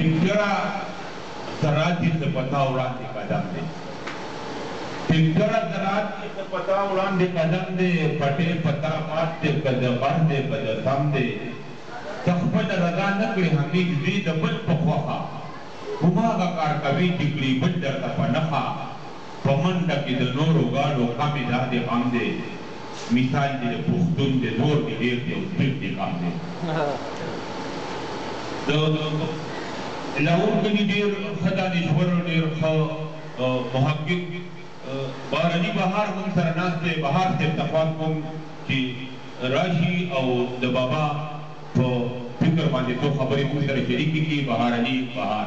ټینکرا زراعت یې د پتا وړاندې قدم دی ټینکرا زراعت یې د پتا وړاندې قدم دی پټې پتا مات دی که د غر دی که د سم دی ته خپله رضا نه کړې همیش ځې د بل په خوښه هماغه کار کوې چې کړي بل درته په نښه. په منډه کې د نورو ګاډو کمې دا دې غم دی مثال دې د پښتون دی زور دې ډېر دی او تېغ دې کم دی د لاهور کلي ډېر ښه دانشور ډېر ښه محقق بهرني بهار موږ سره ناست دی بهار صاحب ته خواست کوم چې راشي او د بابا په فکر باندې څو خبرې موږ سره شریکې کړي بهارني بهار.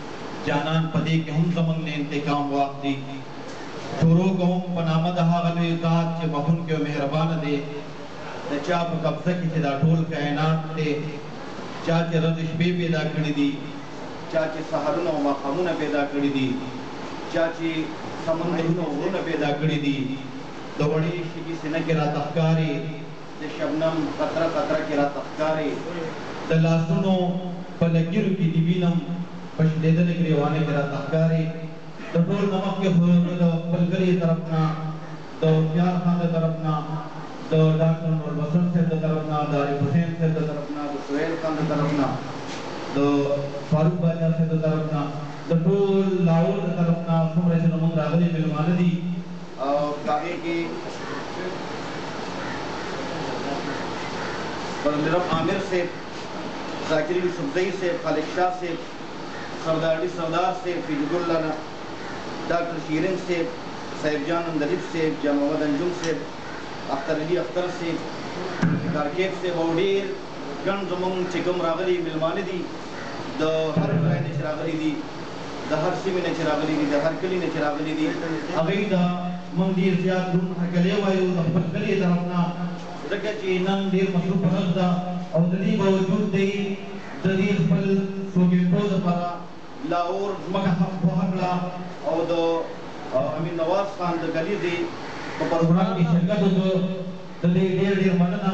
جانان په دې کې هم زموږ نه انتقام واخلي. شروع کوم په نامه د هغه لوی ذات چې بخښونکی او مهربانه دی. د چا په قبضه کې چې دا ټول کاینات دی. چا چې ورځې شپې پیدا کړې دي. چا چې سحرونه او ماښامونه پیدا کړې دي. چا چې سمندرونه او غرونه پیدا کړې دي. د وړې شګي سینه کې راته ښکارې. د شبنم قطره قطره کې راته ښکارې. د لاسونو په لکيرو کې دې وينم په شلېدلې ګرېوانه کې راته ښکارې. د ټول نه مخکې خو زه د خپل کلي طرف نه، د هوښيار خان د طرف نه، د ډاکټر نور بسن صاحب د طرف نه، د عارف حسين صاحب د طرف نه، د سهيل خان د طرف نه، د فاروق باچا صاحب د طرف نه، د ټول لاهور د طرف نه څومره چې زموږ راغلي مېلمانه دي، او په هغې کې برادرم عامر صاحب، ذاکري یوسفزي صاحب، خالد شاه صاحب، سردار علي سردار صاحب، فیجګل لالا، ډاکټر شیرین صاحب، صاحب جان عندلیب صاحب، جان محمد انجم صاحب، اختر علي اختر صاحب، ذوالفقار کیف صاحب او ډېر ګڼ زموږ چې کوم راغلي مېلمانه دي د هر ځای نه چې راغلي دي. د هر سیمې نه چې راغلي دي، د هر کلي نه چې راغلي دي، هغوی ته موږ ډېر زیات دروند هرکلی وایو د خپل کلي طرف نه، ځکه چې نن ډېر مصروف ورځ ده او د دې باوجود دی د دې خپل سوبېلتوب لپاره لاهور ځمکه هم خوښه کړه او د امین نواز خان د کلیزې په پروګرام کې شرکت وکړ، د دې ډېر ډېر مننه.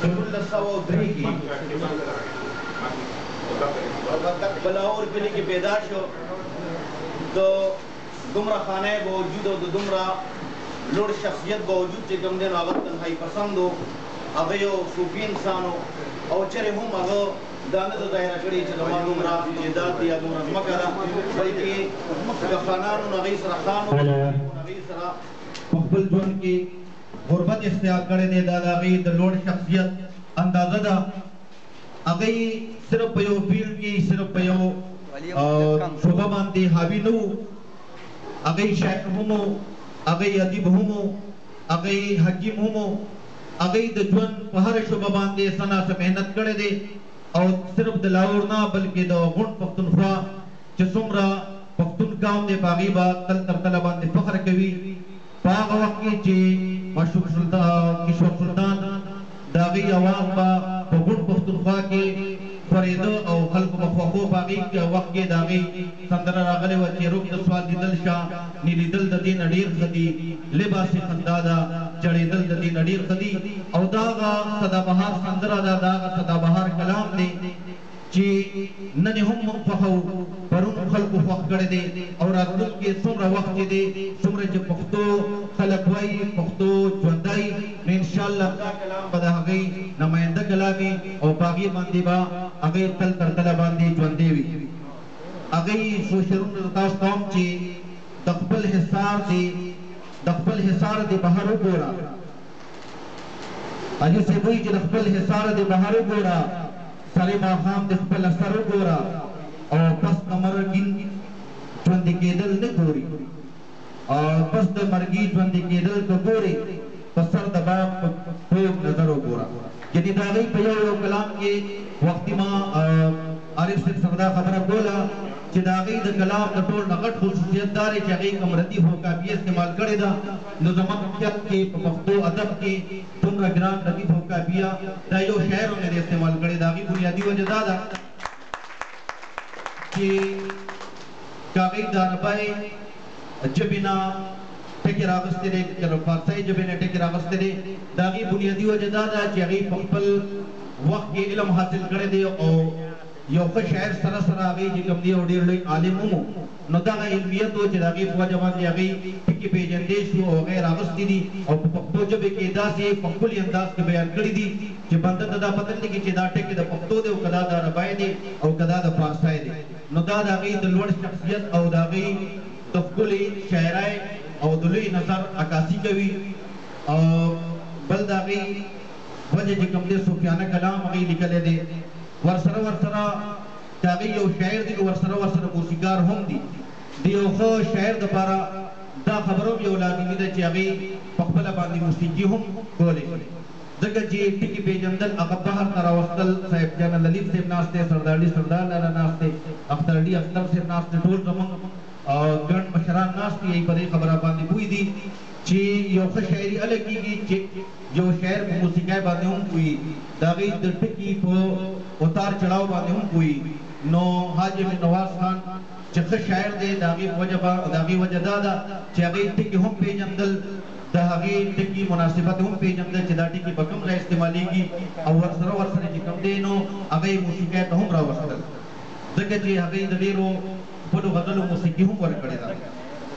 په نولس سوه او درې کې په لاهور کلي کې پيدا شو، د دومره خانۍ باوجود او د دومره لوړ شخصيت باوجود چې کوم دی نو هغه تنهايي پسند و، هغه يو صوفي انسان و او چېرې هم هغه دا نه ده ظاهره کړې چې زما دومره جايداد دی يا دومره ځمکه ده بلکې که خانانو نو هغوی سره خان و او که غريبو نو هغوی سره په خپل ژوند کې غربت اختیار کړی دی دا د هغه د لوړ شخصیت اندازه ده هغه صرف په یو فیلډ کې صرف په یو شوبه باندې حاوی نه وو هغه شاعر هم وو هغه ادیب هم وو هغه حکیم هم وو هغه د ژوند په هر شوبه باندې سنا سره مهنت کړی دی او صرف د لاهور نه بلکې د غون پښتونخوا چې څومره پښتون قام دی په هغې به تل تر تله باندې فخر کوي په هغه وخت کې چې مشوق کشوق سلطان د هغوی عوام به په ګوڼ پښتونخوا کې خوریده او خلکو به خوښو په هغوی وخت کې د هغوی سندره راغلې وه چې روږد سوال لیدل شه نی لیدل د دې نه ډیر ښه دي لباس خندا ده ژړیدل د دې نه ډیر ښه دي او دا هغه سدابهار سندره ده دا هغه سدابهار کلام دی چی نن یې هم موږ خوښوو، پرون مو خلکو خوښ کړی دی او راتلونکی یې څومره وخت چی دی، څومره چی پښتو خلک وایی، پښتو ژوندی، نو ان شاء الله دا کلام به د هغی نماینده کلام وی او په هغی باندی به هغی تل تر تله باندی ژوندی وی. هغی څو شعرونه زه تاسو ته وایم چی د خپل حصار دی د خپل حصاره دی بهر وګوره. علي صیب وایي چې د خپل حصاره دې بهر وګوره، سرې ماښام دې خپله سر وګوره او پس د مر ګین ژوندې کېدل نه ګوري او پس د مرګي ژوندې کېدل که ګورې په سر د باغ په پوک نظر وګوره. یعنې د هغوی په یو یو کلام کې وختي ما عارف صیب سره دا خبره کوله چې د هغوی د کلام د ټول نه غټ خصوصیت دا دی چې هغوی کمرتي هو قافیه استعمال کړې ده. نو زموږ چت کې په پښتو ادب کې دومره ګران لطیف او کافیه دا یو شاعر هم نه دی استعمال کړی د هغې بنیادي وجه دا ده چې که هغوی د عربۍ ژبې نه ټکی راغستی دی که له فارسۍ ژبې نه ټکی راغستی دی د هغې بنیادي وجه دا ده چې هغوی په خپل وخت کې علم حاصل کړی دی او یو ښه شاعر سره سره هغوی چې کوم دی یو ډېر لوی عالم هم و. نو دغه علميت و چې د هغې په وجه باندې هغې ټکي پېژندی شو او هغه يې راغستي دي او په پښتو ژبې کې يې داسې يې په ښکلي انداز کې بيان کړي دي چې بنده ته دا پته نه لګي چې دا ټکی د پښتو دی او که دا د عربی دی او که دا د فارسۍ دی نو دا د هغې د لوړ شخصيت او د هغې د ښکلې شاعرۍ او د لوی نظر عکاسي کوي او بل د هغې وجه چې کوم دی صوفيانه کلام هغې ليکلی دی ورسره ورسره چې هغوی یو شاعر دی نو ورسره ورسره موسیقار هم دي. د یو ښه شاعر لپاره دا خبره هم یو لازمي ده چې هغوی په خپله باندې موسیقي هم کولی شي ځکه چې ټکي پېژندل هغه بحر ته راوستل صاحب جانه للیت صاحب ناست دی سردارډي سردار لالا ناست دی اخترډي اختر صاحب ناست دی ټول زموږ ګڼ مشران ناست یی په دې خبره باندې پوه دي. چي يو ښه شاعري هله کيږي چي يو شاعر په موسيقۍ باندي هم پوهي د هغي د ټکي په اوتار چړاو باندي هم پوهي نو حاجي امين نواز خان چي ښه شاعر دی د هغي په وجه به د هغي وجه دا ده چي هغي ټکي هم پيژندل د هغي ټکي مناسبت هم پيژندل چي دا ټکي په کوم ځای استعماليږي او ورسره ورسره چي کوم دی نو هغه يې موسيقۍ ته هم راوستل ځکه چي هغي د ډيرو خپلو غزلو موسیقي هم ورکړې ده.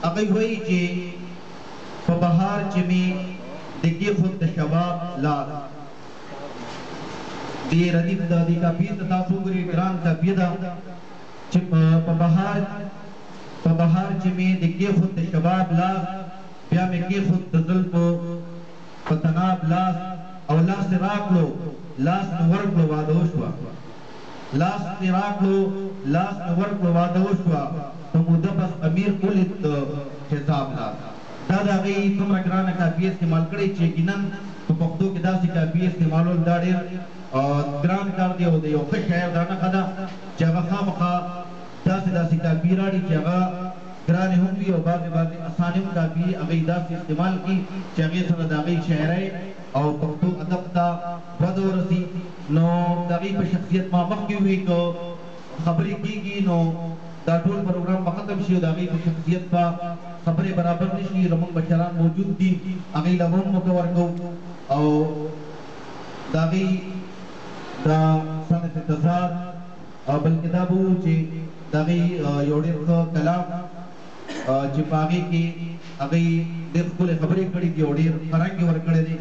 هغوی وایي چې په بهار چې مې دې کېښود د شباب لاس. د ردیف د دې قافیې ته تاسو وګورئ، ګران قافیه ده چې په بهار په بهار چې مې دې کېښود د شباب لاس، بیا مې کېښود د زلفو په تناب لاس او لاس راکړو لاس مې ورکړو واده وشوه. لاس مې راکړو لاس مې ورکړو واده وشوه په موده پس امیر اولید د خضاب لاس دا د هغه یی څومره ګرانه کافیه استعمال کړی چی یقینا په پښتو کې داسی کافیی استعمالول دا ډیر ګران کار دی او د یو ښه شاعر دا نښه ده چی هغه خامخا داسی داسی کافیی راړی چی هغه ګرانې هم وی او بعضې بعضې اسانې هم کافیی هغه یی داسی استعمال کی چی هغه سره د هغه شاعرۍ او پښتو ادب ته وده ورسي نو د هغوی په شخصیت ما مخکې وویل که خبرې کیږي نو دا ټول پروګرام به ختم شي او د هغوی په شخصیت به خبرې برابر نه شي زموږ مشران موجود دي هغوی له به هم موقع ورکوو او د هغوی د صنف انتظار بلکې دا به وو چې د هغوی یو ډیر ښه کلام. چې په هغې کې هغوی ډېر ښکلې خبرې کړې دي او ډېر ښه رنګ یې ورکړی دی.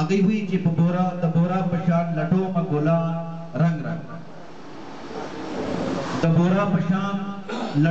هغوی وایي چې په بوره، د بوره په شان لټومه ګلان رنګ رنګ. د بوره په شان لټومه.